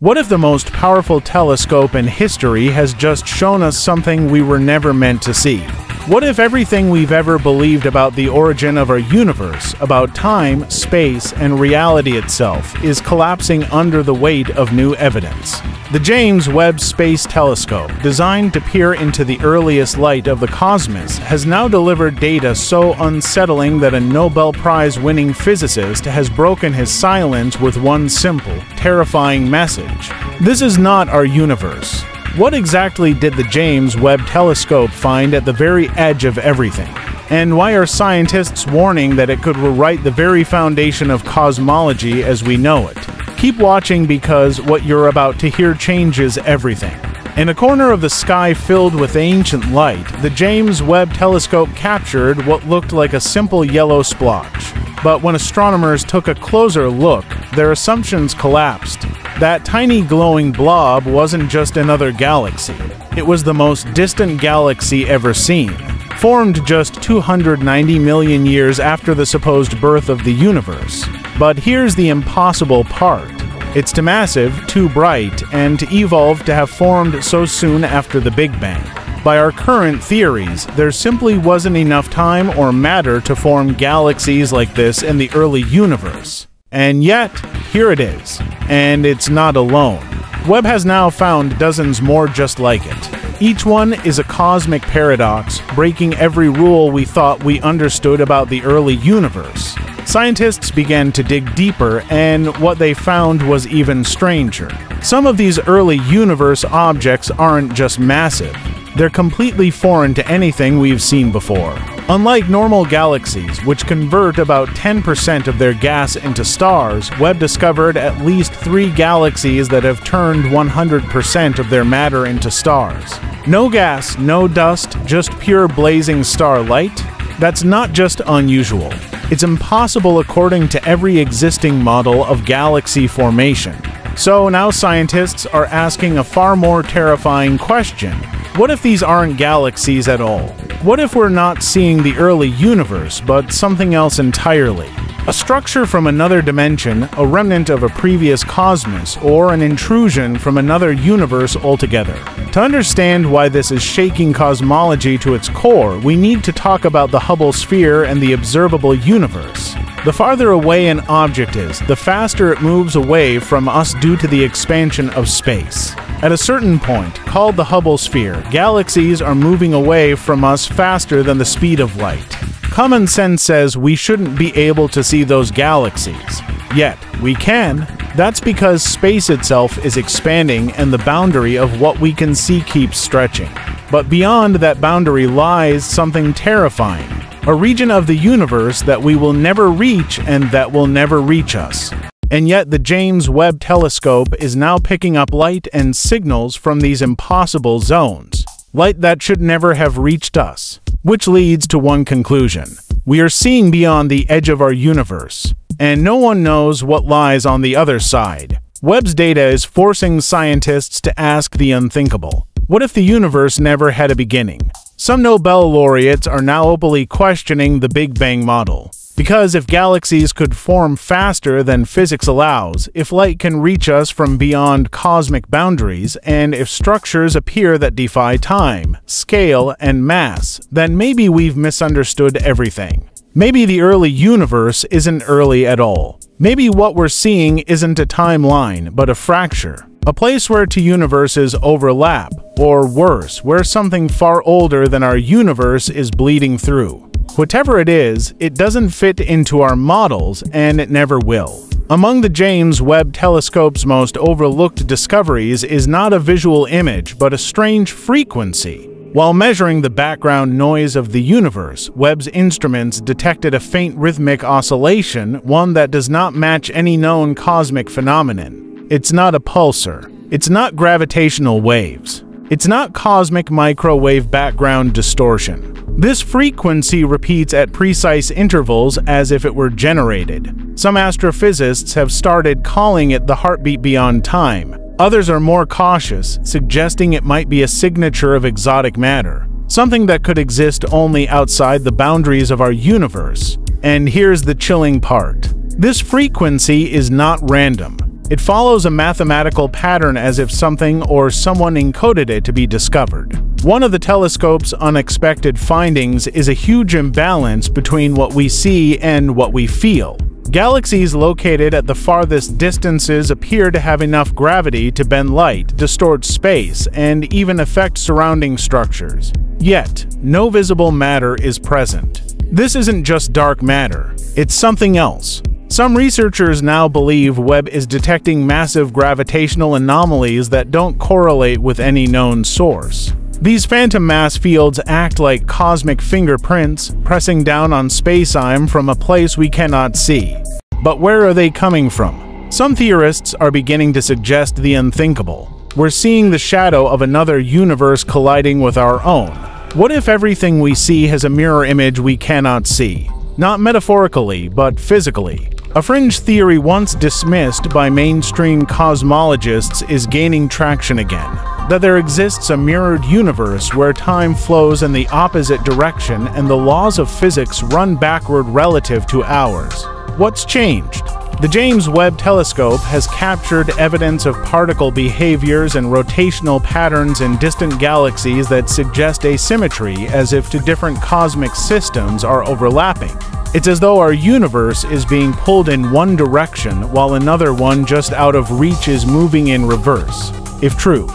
What if the most powerful telescope in history has just shown us something we were never meant to see? What if everything we've ever believed about the origin of our universe, about time, space, and reality itself, is collapsing under the weight of new evidence? The James Webb Space Telescope, designed to peer into the earliest light of the cosmos, has now delivered data so unsettling that a Nobel Prize winning physicist has broken his silence with one simple, terrifying message. This is not our universe. What exactly did the James Webb Telescope find at the very edge of everything? And why are scientists warning that it could rewrite the very foundation of cosmology as we know it? Keep watching because what you're about to hear changes everything. In a corner of the sky filled with ancient light, the James Webb Telescope captured what looked like a simple yellow splotch. But when astronomers took a closer look, their assumptions collapsed. That tiny glowing blob wasn't just another galaxy, it was the most distant galaxy ever seen, formed just 290 million years after the supposed birth of the universe. But here's the impossible part. It's too massive, too bright, and to evolve to have formed so soon after the Big Bang. By our current theories, there simply wasn't enough time or matter to form galaxies like this in the early universe. And yet, here it is. And it's not alone. Webb has now found dozens more just like it. Each one is a cosmic paradox, breaking every rule we thought we understood about the early universe. Scientists began to dig deeper, and what they found was even stranger. Some of these early universe objects aren't just massive, they're completely foreign to anything we've seen before. Unlike normal galaxies, which convert about 10% of their gas into stars, Webb discovered at least three galaxies that have turned 100% of their matter into stars. No gas, no dust, just pure blazing starlight? That's not just unusual. It's impossible according to every existing model of galaxy formation. So now scientists are asking a far more terrifying question what if these aren't galaxies at all? What if we're not seeing the early universe, but something else entirely? A structure from another dimension, a remnant of a previous cosmos, or an intrusion from another universe altogether. To understand why this is shaking cosmology to its core, we need to talk about the Hubble sphere and the observable universe. The farther away an object is, the faster it moves away from us due to the expansion of space. At a certain point, called the Hubble sphere, galaxies are moving away from us faster than the speed of light. Common sense says we shouldn't be able to see those galaxies. Yet, we can. That's because space itself is expanding and the boundary of what we can see keeps stretching. But beyond that boundary lies something terrifying a region of the universe that we will never reach and that will never reach us. And yet, the James Webb Telescope is now picking up light and signals from these impossible zones, light that should never have reached us. Which leads to one conclusion we are seeing beyond the edge of our universe, and no one knows what lies on the other side. Webb's data is forcing scientists to ask the unthinkable what if the universe never had a beginning? Some Nobel laureates are now openly questioning the Big Bang model. Because if galaxies could form faster than physics allows, if light can reach us from beyond cosmic boundaries, and if structures appear that defy time, scale, and mass, then maybe we've misunderstood everything. Maybe the early universe isn't early at all. Maybe what we're seeing isn't a timeline, but a fracture. A place where two universes overlap, or worse, where something far older than our universe is bleeding through. Whatever it is, it doesn't fit into our models, and it never will. Among the James Webb Telescope's most overlooked discoveries is not a visual image, but a strange frequency. While measuring the background noise of the universe, Webb's instruments detected a faint rhythmic oscillation, one that does not match any known cosmic phenomenon. It's not a pulsar. It's not gravitational waves. It's not cosmic microwave background distortion. This frequency repeats at precise intervals as if it were generated. Some astrophysicists have started calling it the heartbeat beyond time. Others are more cautious, suggesting it might be a signature of exotic matter, something that could exist only outside the boundaries of our universe. And here's the chilling part. This frequency is not random. It follows a mathematical pattern as if something or someone encoded it to be discovered. One of the telescope's unexpected findings is a huge imbalance between what we see and what we feel. Galaxies located at the farthest distances appear to have enough gravity to bend light, distort space, and even affect surrounding structures. Yet, no visible matter is present. This isn't just dark matter, it's something else. Some researchers now believe Webb is detecting massive gravitational anomalies that don't correlate with any known source. These phantom mass fields act like cosmic fingerprints, pressing down on space-time from a place we cannot see. But where are they coming from? Some theorists are beginning to suggest the unthinkable. We're seeing the shadow of another universe colliding with our own. What if everything we see has a mirror image we cannot see? Not metaphorically, but physically. A fringe theory once dismissed by mainstream cosmologists is gaining traction again that there exists a mirrored universe where time flows in the opposite direction and the laws of physics run backward relative to ours. What's changed? The James Webb Telescope has captured evidence of particle behaviors and rotational patterns in distant galaxies that suggest asymmetry as if two different cosmic systems are overlapping. It's as though our universe is being pulled in one direction while another one just out of reach is moving in reverse. If true,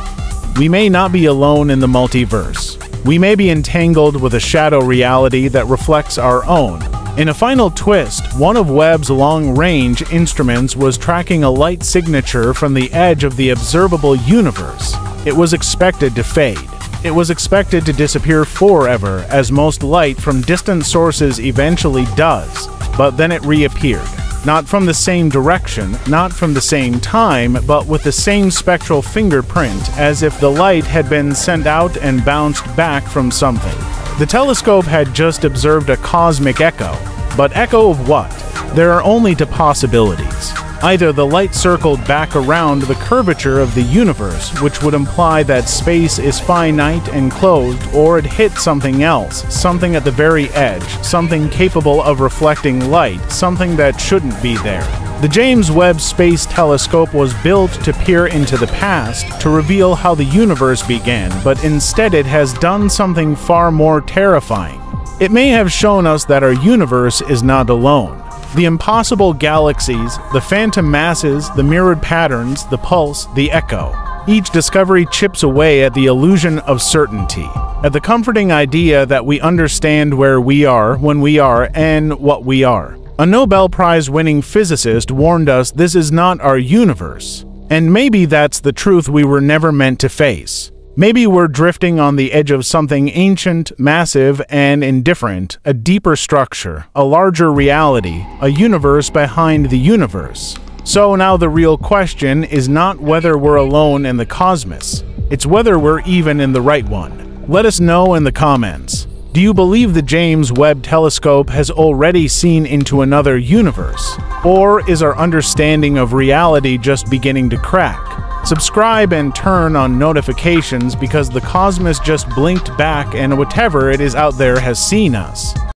we may not be alone in the multiverse. We may be entangled with a shadow reality that reflects our own. In a final twist, one of Webb's long-range instruments was tracking a light signature from the edge of the observable universe. It was expected to fade. It was expected to disappear forever, as most light from distant sources eventually does, but then it reappeared not from the same direction, not from the same time, but with the same spectral fingerprint, as if the light had been sent out and bounced back from something. The telescope had just observed a cosmic echo, but echo of what? There are only two possibilities. Either the light circled back around the curvature of the universe, which would imply that space is finite and closed, or it hit something else, something at the very edge, something capable of reflecting light, something that shouldn't be there. The James Webb Space Telescope was built to peer into the past, to reveal how the universe began, but instead it has done something far more terrifying. It may have shown us that our universe is not alone. The impossible galaxies, the phantom masses, the mirrored patterns, the pulse, the echo. Each discovery chips away at the illusion of certainty, at the comforting idea that we understand where we are, when we are, and what we are. A Nobel Prize winning physicist warned us this is not our universe. And maybe that's the truth we were never meant to face. Maybe we're drifting on the edge of something ancient, massive, and indifferent, a deeper structure, a larger reality, a universe behind the universe. So now the real question is not whether we're alone in the cosmos, it's whether we're even in the right one. Let us know in the comments. Do you believe the James Webb Telescope has already seen into another universe? Or is our understanding of reality just beginning to crack? Subscribe and turn on notifications because the cosmos just blinked back and whatever it is out there has seen us.